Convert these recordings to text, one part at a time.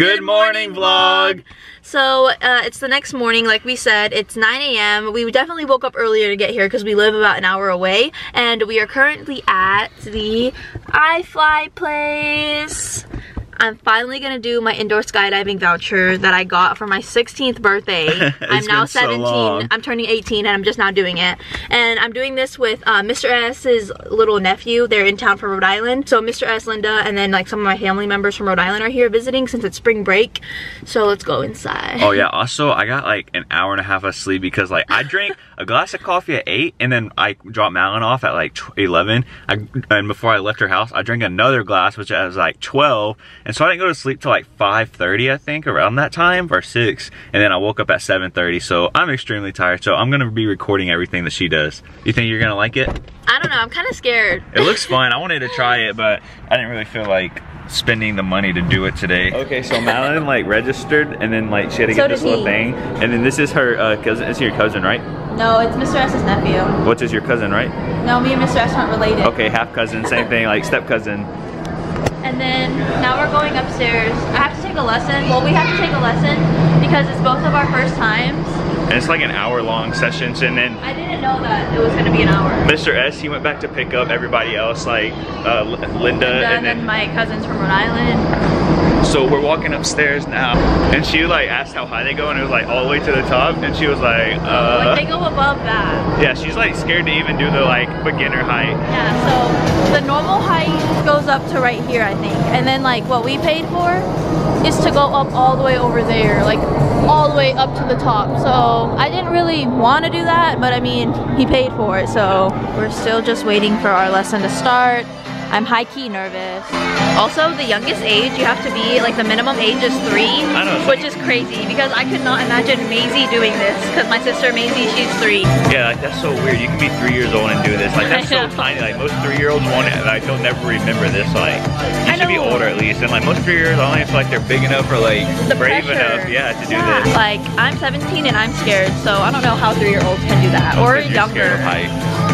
Good morning, vlog. So uh, it's the next morning, like we said, it's 9 a.m. We definitely woke up earlier to get here because we live about an hour away. And we are currently at the iFly place. I'm finally gonna do my indoor skydiving voucher that I got for my 16th birthday. I'm now 17. So I'm turning 18 and I'm just now doing it. And I'm doing this with uh, Mr. S's little nephew. They're in town from Rhode Island. So Mr. S, Linda, and then like some of my family members from Rhode Island are here visiting since it's spring break. So let's go inside. Oh yeah, also I got like an hour and a half of sleep because like I drank a glass of coffee at 8 and then I dropped Madeline off at like 11. I, and before I left her house, I drank another glass which I was like 12 and so I didn't go to sleep till like 5.30, I think, around that time, or 6. And then I woke up at 7.30, so I'm extremely tired. So I'm gonna be recording everything that she does. You think you're gonna like it? I don't know, I'm kind of scared. It looks fun. I wanted to try it, but I didn't really feel like spending the money to do it today. Okay, so Madeline like registered and then like she had to So get did this little he. thing. And then this is her uh, cousin, is your cousin, right? No, it's Mr. S's nephew. Which is your cousin, right? No, me and Mr. S aren't related. Okay, half cousin, same thing, like step cousin. And then now we're going upstairs. I have to take a lesson. Well, we have to take a lesson because it's both of our first times. And it's like an hour long sessions and then I didn't know that it was gonna be an hour. Mr. S, he went back to pick up everybody else, like uh, Linda, Linda and and then then my cousins from Rhode Island. So we're walking upstairs now, and she like asked how high they go, and it was like all the way to the top, and she was like, like they uh, go above that. yeah, she's like scared to even do the like beginner height. Yeah, so the normal height goes up to right here, I think. And then like what we paid for is to go up all the way over there, like all the way up to the top. So I didn't really want to do that, but I mean, he paid for it. So we're still just waiting for our lesson to start. I'm high key nervous. Also, the youngest age you have to be, like the minimum age is three, I know. which is crazy because I could not imagine Maisie doing this because my sister Maisie, she's three. Yeah, like that's so weird. You can be three years old and do this. Like that's so know. tiny. Like most three year olds won't. Like they'll never remember this. Like you I should be older at least. And like most three years, I only feel like they're big enough or like The brave pressure. enough, yeah, to do Yeah, this. Like I'm 17 and I'm scared, so I don't know how three-year-olds can do that or younger.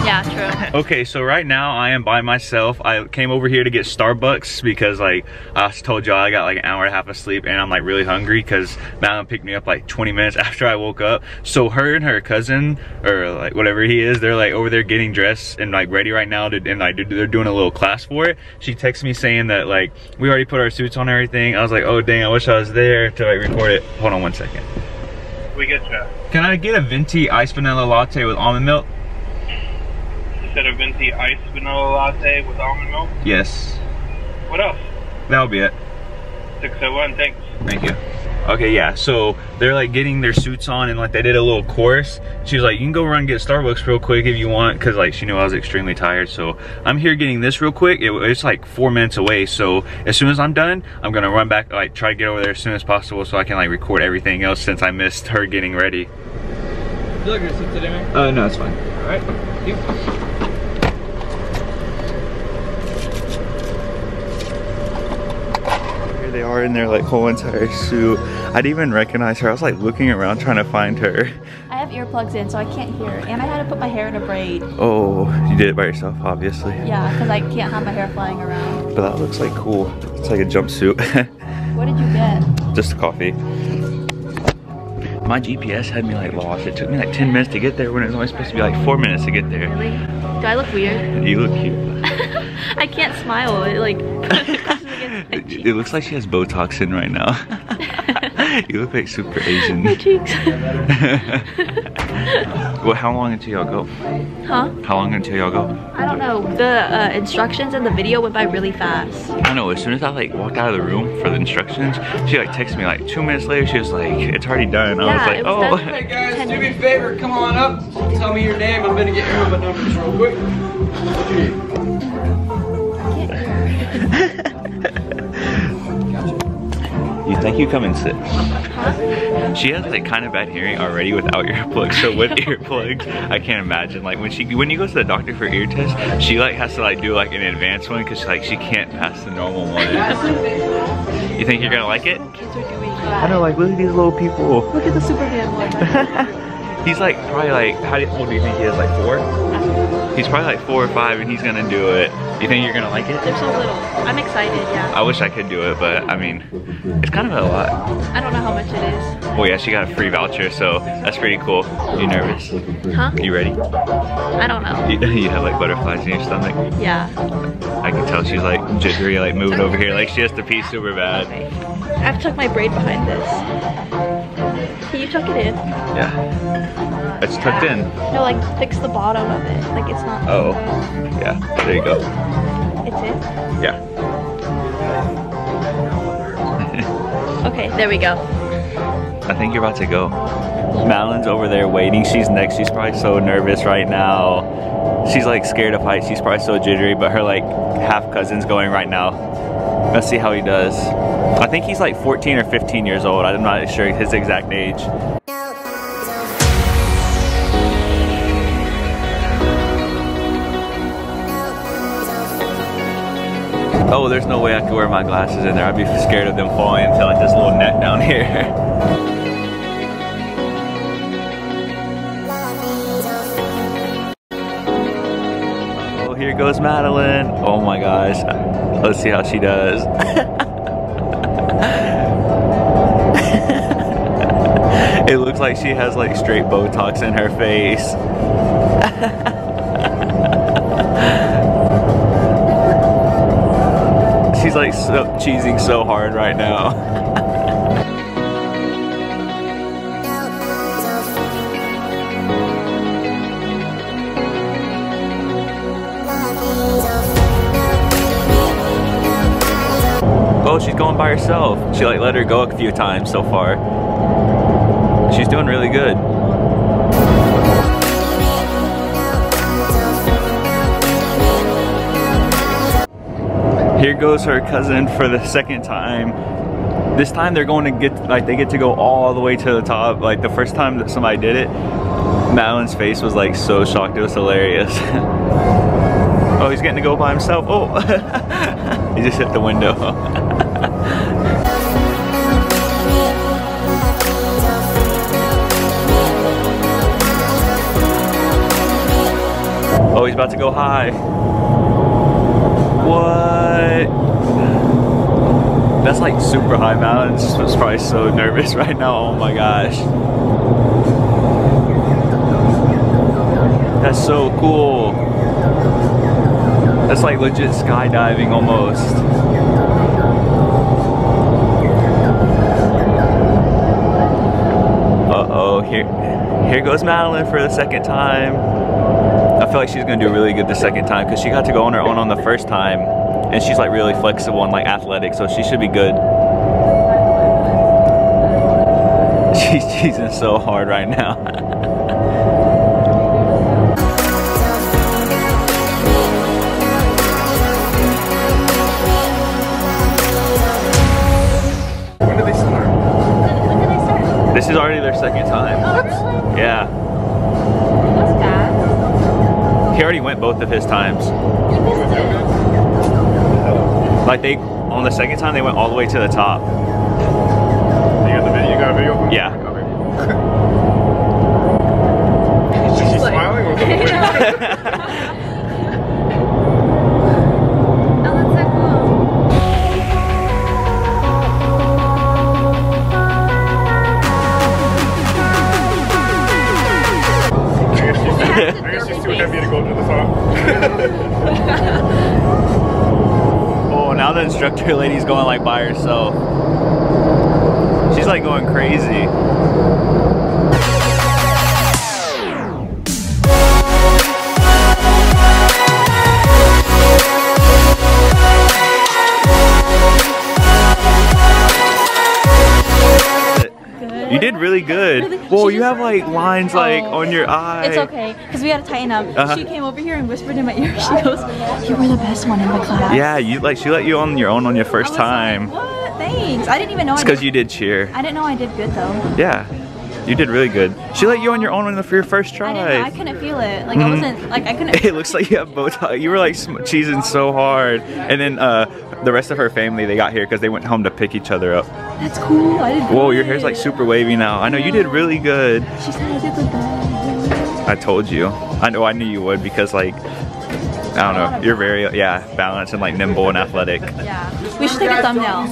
Of height. Yeah, true. Okay, so right now I am by myself. I came over here to get Starbucks because like I told y'all I got like an hour and a half of sleep and I'm like really hungry because Madeline picked me up like 20 minutes after I woke up. So her and her cousin or like whatever he is, they're like over there getting dressed and like ready right now to, and like they're doing a little class for it. She texts me saying that like we already put our suits on everything. I was like, oh dang, I wish I was there to like record it. Hold on one second. We get you. Can I get a venti iced vanilla latte with almond milk? Instead of venti iced vanilla latte with almond milk. Yes. What else? That'll be it. 601, thanks. Thank you. Okay, yeah, so they're like getting their suits on and like they did a little course. She was like, you can go run and get Starbucks real quick if you want because like she knew I was extremely tired. So I'm here getting this real quick. It, it's like four minutes away. So as soon as I'm done, I'm gonna run back, like try to get over there as soon as possible so I can like record everything else since I missed her getting ready. You like your suit today, man? Uh, no, it's fine. All right. Thank you. They are in their like whole entire suit. I didn't even recognize her. I was like looking around trying to find her. I have earplugs in, so I can't hear. And I had to put my hair in a braid. Oh, you did it by yourself, obviously. Yeah, because I can't have my hair flying around. But that looks like cool. It's like a jumpsuit. What did you get? Just a coffee. My GPS had me like lost. It took me like 10 minutes to get there when it was only supposed to be like four minutes to get there. Really? Do I look weird? You look cute. I can't smile. It like pushes against my It, it looks like she has Botox in right now. you look like super Asian. My cheeks. well, how long until y'all go? huh? How long until y'all go? I don't know. The uh, instructions in the video went by really fast. I know, as soon as I like walked out of the room for the instructions, she like texted me like two minutes later, she was like, it's already done. I Yeah, was like, was oh. done Hey guys, 10 do me a favor, come on up. Tell me your name. I'm gonna get your number numbers real quick. You think you come and sit? She has like kind of bad hearing already without earplugs. So with earplugs, I can't imagine. Like when she when you go to the doctor for ear test, she like has to like do like an advanced one because like she can't pass the normal one. You think you're gonna like it? Kids are doing I know, like look at these little people. Look at the Superman one. He's like probably like how do, old do you think he is? Like four? He's probably like four or five, and he's gonna do it. You think you're gonna like it? They're so little. I'm excited, yeah. I wish I could do it, but I mean, it's kind of a lot. I don't know how much it is. Well, yeah, she got a free voucher, so that's pretty cool. You nervous? Huh? You ready? I don't know. You, you have like butterflies in your stomach. Yeah. I can tell she's like jittery, like moving over here, like she has to pee super bad. Okay. I have to tuck my braid behind this. Can you tuck it in? Yeah. It's tucked in. No, like fix the bottom of it. Like it's not. Oh, yeah. There you go. It's in. Yeah. Okay, there we go. I think you're about to go. Madeline's over there waiting. She's next. She's probably so nervous right now. She's like scared of heights. She's probably so jittery, but her like half cousin's going right now. Let's see how he does. I think he's like 14 or 15 years old. I'm not sure his exact age. Oh, there's no way I could wear my glasses in there. I'd be scared of them falling into like this little net down here. Here goes Madeline. Oh my gosh. Let's see how she does. it looks like she has like straight Botox in her face. She's like so, cheesing so hard right now. Oh, she's going by herself. She like let her go a few times so far. She's doing really good. Here goes her cousin for the second time. This time they're going to get, like they get to go all the way to the top. Like the first time that somebody did it, Madeline's face was like so shocked. It was hilarious. oh, he's getting to go by himself. Oh, he just hit the window. oh, he's about to go high. What? That's like super high mountains. was probably so nervous right now. Oh my gosh. That's so cool. That's like legit skydiving almost. Here, goes Madeline for the second time. I feel like she's gonna do really good the second time because she got to go on her own on the first time and she's like really flexible and like athletic so she should be good. She's cheesing so hard right now. This is already their second time. Oh, Really? Yeah. That's bad. He already went both of his times. You missed it. Like they, on the second time they went all the way to the top. You got the video? You got a video? Yeah. Okay. Is she like- smiling She's too heavy to go to the top. Oh, now the instructor lady's going like by herself. She's like going crazy. Really good. She you have like lines like Oh. on your eye. It's okay, because we gotta tighten up. Uh-huh. She came over here and whispered in my ear. She goes, "You were the best one in the class." Yeah, you like she let you on your own on your first time. Like, what? Thanks. I didn't even know. It's I because you did cheer. I didn't know I did good though. Yeah, you did really good. She let you on your own on the, for your first try. I. Know. I couldn't feel it. Like I Mhm. wasn't. Like I couldn't. it looks like you have Botox. You were like sm- cheesing so hard, and then uh, the rest of her family they got here because they went home to pick each other up. That's cool. I did. Whoa, your hair's like super wavy now. I know you did really good. She said I did the best. I told you. I know I knew you would because like I don't know. You're very yeah balanced and like nimble and athletic. Yeah. We should take a thumbnail.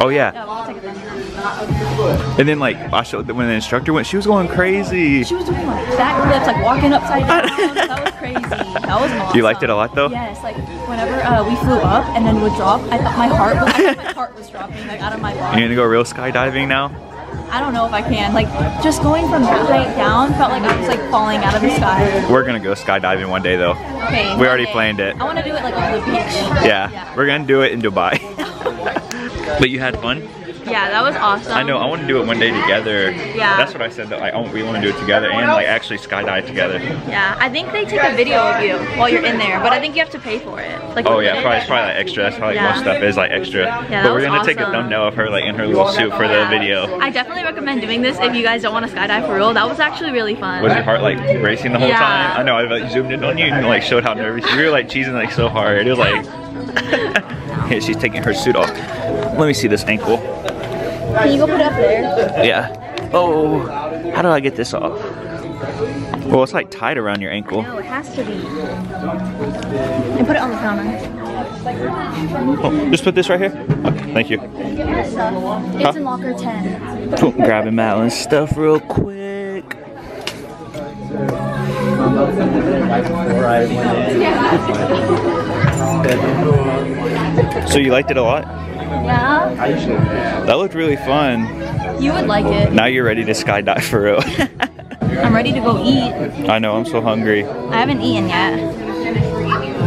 Oh yeah. Yeah, we'll take a thumbnail. And then like I showed when the instructor went, she was going crazy. She was doing like backflips, like walking upside down. that was crazy. That was awesome. You liked it a lot though. Yes, like whenever uh, we flew up and then would drop, I thought my heart was, I thought my heart was dropping like out of my body. You're gonna go real skydiving now? I don't know if I can. Like just going from that height down felt like I was like falling out of the sky. We're gonna go skydiving one day though. Okay. We already one day. planned it. I want to do it like on the beach. Yeah, we're gonna do it in Dubai. but you had fun? Yeah, that was awesome. I know. I want to do it one day together. Yeah. That's what I said. That like, I want- we want to do it together and like actually skydive together. Yeah, I think they take a video of you while you're in there, but I think you have to pay for it. Like Oh yeah, probably it's probably like extra. That's probably Yeah. most stuff is like extra. that but we're gonna take a thumbnail of her like in her little suit for the video. I definitely recommend doing this if you guys don't want to skydive for real. That was actually really fun. Was your heart like racing the whole Yeah. time? I know. I like zoomed in on you and like showed how nervous you were. Like cheesing like so hard. It was like. Here she's taking her suit off. Let me see this ankle. Can you go put it up there? Yeah. Oh, how do I get this off? Well, it's like tied around your ankle. No, it has to be. And put it on the counter. Oh, just put this right here. Okay, thank you. It's in locker 10. Cool. Grabbing Madeline's stuff real quick. So you liked it a lot? Yeah? That looked really fun. You would like it. Now you're ready to skydive for real. I'm ready to go eat. I know, I'm so hungry. I haven't eaten yet.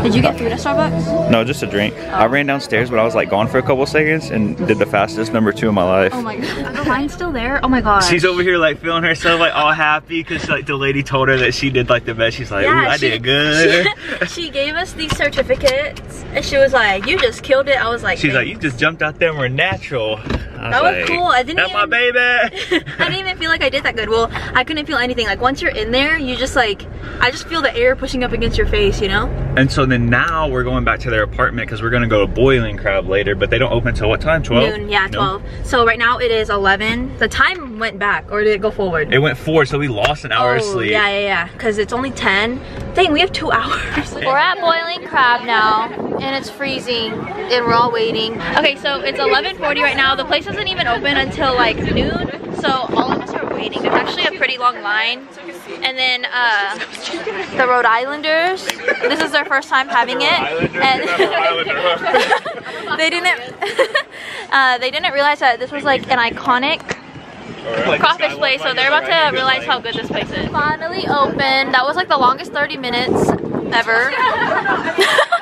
Did you get food at Starbucks? No, just a drink. I oh. ran downstairs, but I was like gone for a couple seconds and did the fastest number two in my life. Oh my god. The line's still there? Oh my god. She's over here like feeling herself like all happy because like the lady told her that she did like the best. She's like, ooh, I she, did good. She, she gave us these certificates and she was like, you just killed it. I was like, She's like, you just jumped out there and were natural. I That was like, cool. I didn't That's my even- baby. I didn't even feel like I did that good. Well, I couldn't feel anything. Like once you're in there, you just like, I just feel the air pushing up against your face, you know? and so then now we're going back to their apartment because we're gonna go to Boiling Crab later, but they don't open until what time? 12? Noon, yeah, No? 12. So right now it is 11. The time went back or did it go forward? It went four, so we lost an hour of Oh, sleep. Yeah, yeah, yeah. Because it's only 10. Dang, we have two hours. We're at Boiling Crab now, and it's freezing, and we're all waiting. Okay, so it's 11.40 right now. The place doesn't even open until like noon, so all of us are waiting. There's actually a pretty long line. And then uh, the Rhode Islanders, this is their first time having it. And they didn't, uh, they didn't realize that this was like an iconic crawfish place, so they're about to realize how good this place is. Finally open. That was like the longest 30 minutes ever.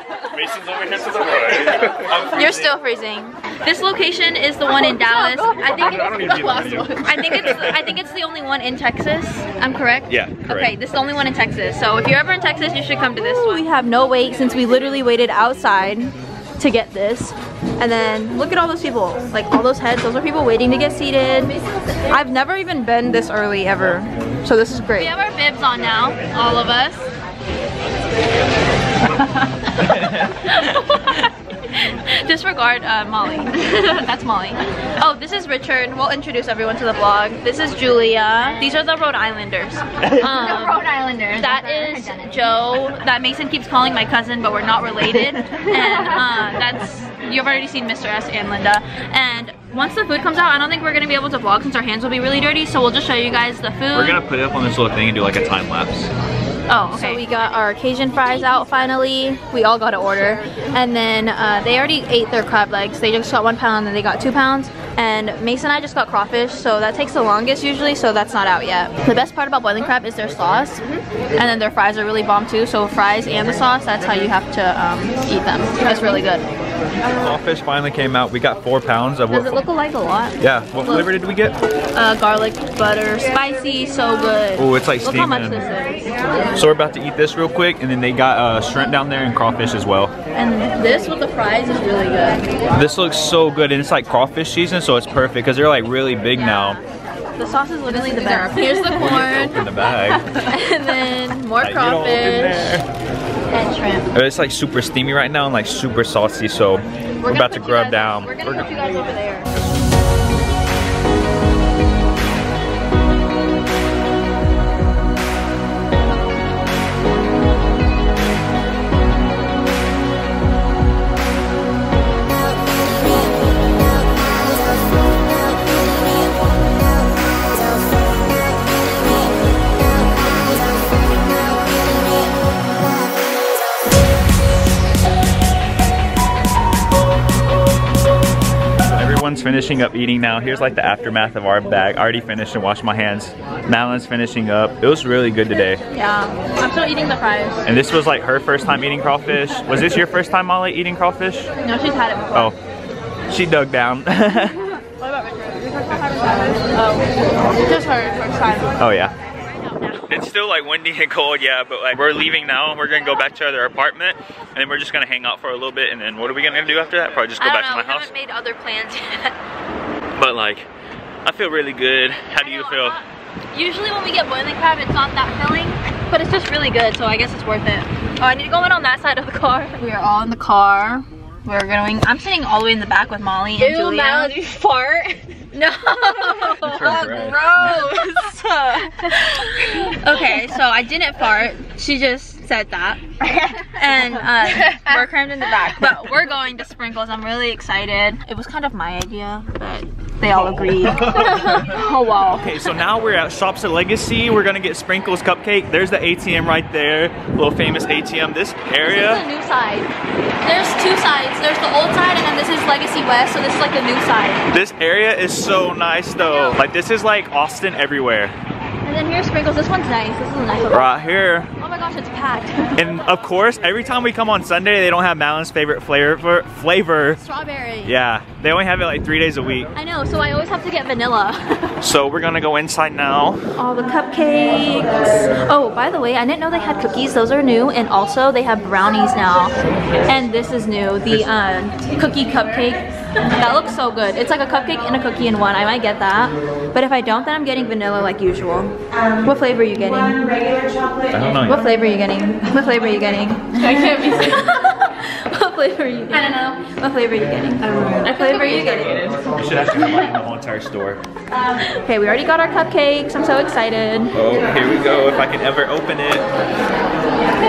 Mason's over here to the right. You're still freezing. This location is the one in Dallas. I think I don't need to be in the video. I think it's I think it's the only one in Texas. I'm correct? Yeah, correct. Okay, this is the only one in Texas. So if you're ever in Texas, you should come to this one. We have no wait since we literally waited outside to get this. And then look at all those people. Like all those heads, those are people waiting to get seated. I've never even been this early ever. So this is great. We have our bibs on now, all of us. Disregard uh, Molly. That's Molly. Oh, this is Richard. We'll introduce everyone to the vlog. This is Julia. These are the Rhode Islanders. Um, Rhode Islanders. that is Joe. That Mason keeps calling my cousin, but we're not related. and uh, that's you've already seen Mr. S and Linda. And once the food comes out, I don't think we're gonna be able to vlog since our hands will be really dirty. So we'll just show you guys the food. We're gonna put it up on this little thing and do like a time lapse. Oh, okay. So we got our Cajun fries out finally. We all got to order. And then uh, they already ate their crab legs. They just got one pound and they got two pounds. And Mason and I just got crawfish, so that takes the longest usually, so that's not out yet. The best part about boiling crab is their sauce. And then their fries are really bomb too, so fries and the sauce, that's how you have to um, eat them. It's really good. Crawfish finally came out. We got four pounds of Does what? it look like a lot? yeah. What flavor did we get? Uh, garlic, butter, spicy, so good. Oh, it's like Look how much steaming. this is. So we're about to eat this real quick, and then they got uh, shrimp down there and crawfish as well. And this with the fries is really good. This looks so good, and it's like crawfish season, so it's perfect because they're like really big now. The sauce is literally the best. Here's the corn. Open the bag. and then more Like, you don't open crawfish. And shrimp. It's like super steamy right now and like super saucy, so we're, gonna about to grub guys- down. We're We're gonna go- put you guys over there. finishing up eating now. Here's like the aftermath of our bag. I already finished and washed my hands. Madeline's finishing up. It was really good today. Yeah, I'm still eating the fries. And this was like her first time eating crawfish. Was this your first time, Molly, eating crawfish? No, she's had it before. Oh, she dug down. What about Richard? Richard not having fries? Oh, just her first time. oh yeah. It's still like windy and cold, yeah, but like we're leaving now. And we're gonna go back to our apartment and then we're just gonna hang out for a little bit and then what are we gonna do after that? Probably just go back know, to my we house. haven't made other plans yet. But like, I feel really good. How do you feel? uh, Usually when we get boiling crab, it's not that filling, but it's just really good, so I guess it's worth it. Oh, I need to go in on that side of the car. We are all in the car. We're going, I'm sitting all the way in the back with Molly and Ew, Julia. Melody, fart. No, her breath. gross. okay, so I didn't fart. She just said that, and um, we're crammed in the back. But we're going to Sprinkles. I'm really excited. It was kind of my idea, but they all agreed. oh wow. Okay, so now we're at Shops at Legacy. We're gonna get Sprinkles Cupcake. There's the ATM right there, little famous ATM. This This is the area, new side. There's two sides. There's the old side, and then this is Legacy West. So this is like the new side. this area is so nice though. Like this is like Austin everywhere. And then here's Sprinkles. This one's nice. This is a nice one. Right here. Oh my gosh, it's packed. And of course, every time we come on Sunday, they don't have Madeline's favorite flavor. Flavor. Strawberry. Yeah, they only have it like three days a week. I know, so I always have to get vanilla. So we're gonna go inside now. All the cupcakes. Oh, by the way, I didn't know they had cookies. Those are new. And also they have brownies now. And this is new, the uh, cookie cupcake. That looks so good. It's like a cupcake and a cookie in one. I might get that. But if I don't, then I'm getting vanilla like usual. What flavor are you getting? I don't know. What flavor are you getting? What flavor are you getting? I can't be What flavor are you getting? I don't know. What flavor are you getting? I don't know. What flavor are you getting? We should actually have like the whole entire store. Um, okay, we already got our cupcakes. I'm so excited. Oh, here we go. If I can ever open it.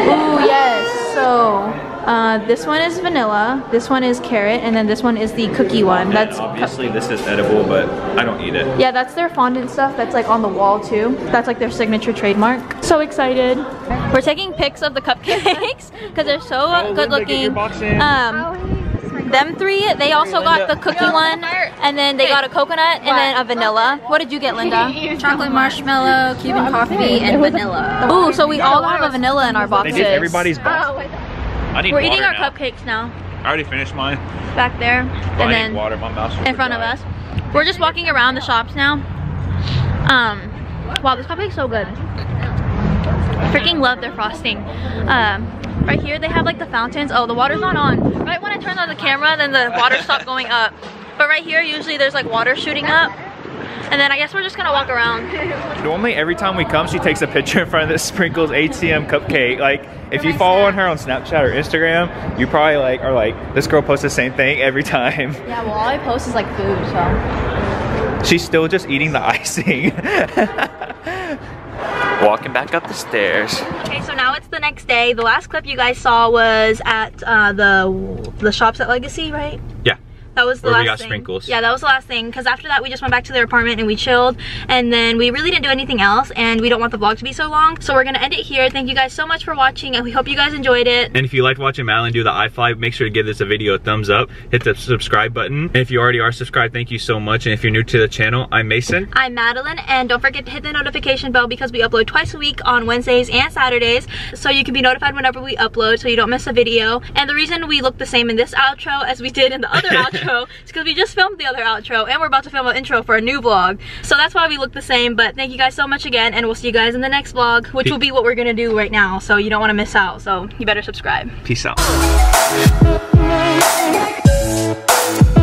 Ooh, yes. So, uh, this one is vanilla, this one is carrot, and then this one is the cookie one. That's obviously this is edible, but I don't eat it. yeah, that's their fondant stuff. That's like on the wall too. That's like their signature trademark. So excited. We're taking pics of the cupcakes because they're so Oh, good Linda, looking. Um, them three, they also got the cookie one, and then they got a coconut, and then a vanilla. What did you get, Linda? Chocolate marshmallow, Cuban coffee, and vanilla. Ooh, so we all have a vanilla in our boxes. They boxes. did everybody's box. I need We're eating our now. cupcakes now, I already finished mine. back there, Oh, and I then water. My mouth's in front of us. We're just walking around the shops now. Um, wow, this cupcake's so good. Freaking love their frosting. Um, right here they have like the fountains. Oh, the water's not on. Right when I turn on the camera, then the water stopped going up. But right here, usually there's like water shooting up. And then I guess we're just gonna walk around. Normally, every time we come, she takes a picture in front of the Sprinkles ATM cupcake. Like, if you follow on her on Snapchat or Instagram, you probably like are like, this girl posts the same thing every time. Yeah, well, all I post is like food, so. She's still just eating the icing. Walking back up the stairs. Okay, so now it's the next day. The last clip you guys saw was at uh, the the shops at Legacy, right? Yeah. That was the last we got thing. sprinkles. Yeah, that was the last thing. Because after that, we just went back to their apartment and we chilled. And then we really didn't do anything else. And we don't want the vlog to be so long. So we're going to end it here. Thank you guys so much for watching. And we hope you guys enjoyed it. And if you liked watching Madeline do the iFly, make sure to give this a video a thumbs up. Hit the subscribe button. And if you already are subscribed, thank you so much. And if you're new to the channel, I'm Mason. I'm Madeline. And don't forget to hit the notification bell because we upload twice a week on Wednesdays and Saturdays. So you can be notified whenever we upload so you don't miss a video. And the reason we look the same in this outro as we did in the other outro outro. It's because we just filmed the other outro and we're about to film an intro for a new vlog. So that's why we look the same. But thank you guys so much again and we'll see you guys in the next vlog, which will be what we're gonna do right now. So you don't wanna miss out. So you better subscribe. Peace out.